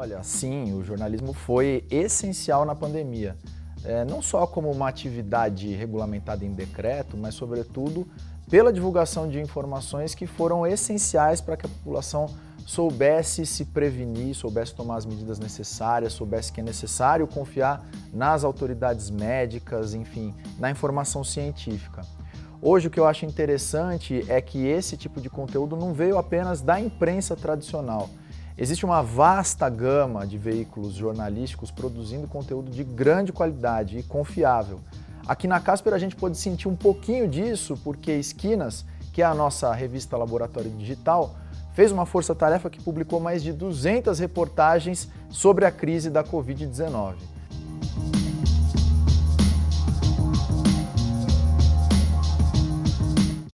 Olha, sim, o jornalismo foi essencial na pandemia. É, não só como uma atividade regulamentada em decreto, mas, sobretudo, pela divulgação de informações que foram essenciais para que a população soubesse se prevenir, soubesse tomar as medidas necessárias, soubesse que é necessário confiar nas autoridades médicas, enfim, na informação científica. Hoje o que eu acho interessante é que esse tipo de conteúdo não veio apenas da imprensa tradicional. Existe uma vasta gama de veículos jornalísticos produzindo conteúdo de grande qualidade e confiável. Aqui na Casper a gente pode sentir um pouquinho disso porque Esquinas, que é a nossa revista Laboratório Digital, fez uma força-tarefa que publicou mais de 200 reportagens sobre a crise da Covid-19.